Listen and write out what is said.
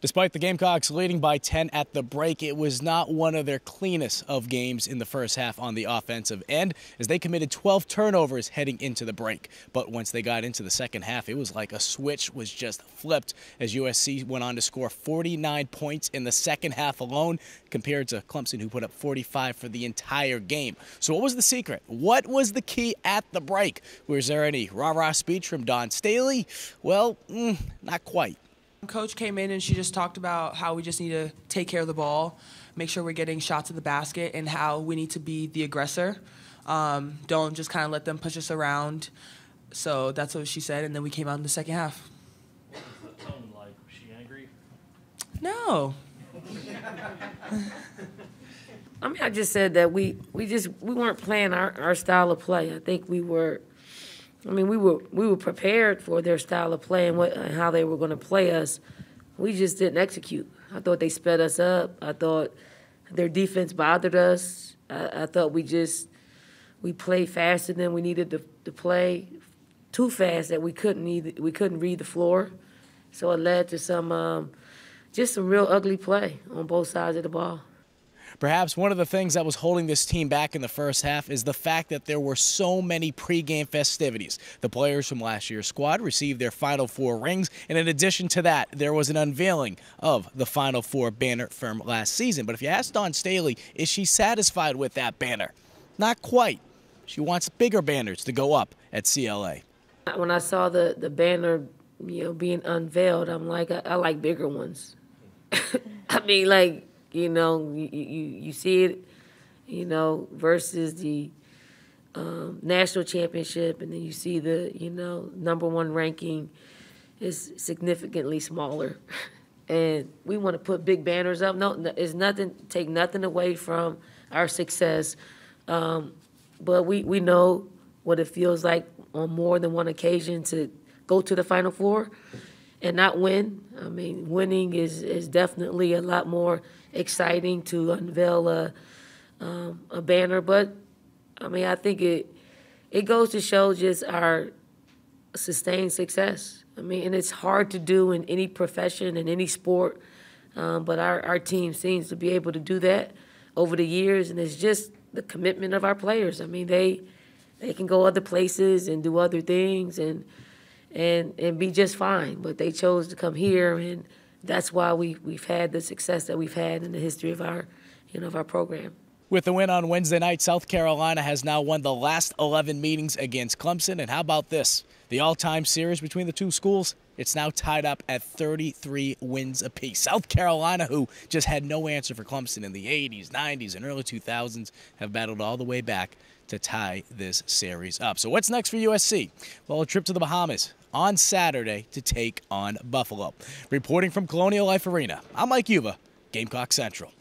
Despite the Gamecocks leading by 10 at the break, it was not one of their cleanest of games in the first half on the offensive end as they committed 12 turnovers heading into the break. But once they got into the second half, it was like a switch was just flipped as USC went on to score 49 points in the second half alone compared to Clemson who put up 45 for the entire game. So what was the secret? What was the key at the break? Was there any rah-rah speech from Dawn Staley? Well, mm, not quite. Coach came in and she just talked about how we just need to take care of the ball, make sure we're getting shots at the basket, and how we need to be the aggressor. Um, don't just kind of let them push us around. So that's what she said, and then we came out in the second half. What was the tone like? Was she angry? No. I mean, I just said that we, we just we weren't playing our, our style of play. I think we were I mean, we were we were prepared for their style of play and what and how they were going to play us. We just didn't execute. I thought they sped us up. I thought their defense bothered us. I, I thought we just we played faster than we needed to, to play, too fast that we couldn't either, we couldn't read the floor. So it led to some um, just some real ugly play on both sides of the ball. Perhaps one of the things that was holding this team back in the first half is the fact that there were so many pregame festivities. The players from last year's squad received their Final Four rings, and in addition to that, there was an unveiling of the Final Four banner from last season. But if you ask Dawn Staley, is she satisfied with that banner? Not quite. She wants bigger banners to go up at CLA. When I saw the, the banner, you know, being unveiled, I'm like, I, I like bigger ones. I mean, like, you know, you, you, you see it, you know, versus the um, national championship, and then you see the, you know, number one ranking is significantly smaller. and we want to put big banners up. No, it's nothing, take nothing away from our success. Um, but we, we know what it feels like on more than one occasion to go to the Final Four and not win. I mean, winning is, is definitely a lot more exciting to unveil a, um, a banner. But I mean, I think it it goes to show just our sustained success. I mean, and it's hard to do in any profession in any sport. Um, but our, our team seems to be able to do that over the years, and it's just the commitment of our players. I mean, they they can go other places and do other things and and and be just fine, but they chose to come here and that's why we, we've had the success that we've had in the history of our, you know, of our program. With the win on Wednesday night, South Carolina has now won the last 11 meetings against Clemson. And how about this? The all time series between the two schools, it's now tied up at 33 wins apiece. South Carolina, who just had no answer for Clemson in the 80s, 90s, and early 2000s, have battled all the way back to tie this series up. So, what's next for USC? Well, a trip to the Bahamas on Saturday to take on Buffalo. Reporting from Colonial Life Arena, I'm Mike Uva, Gamecock Central.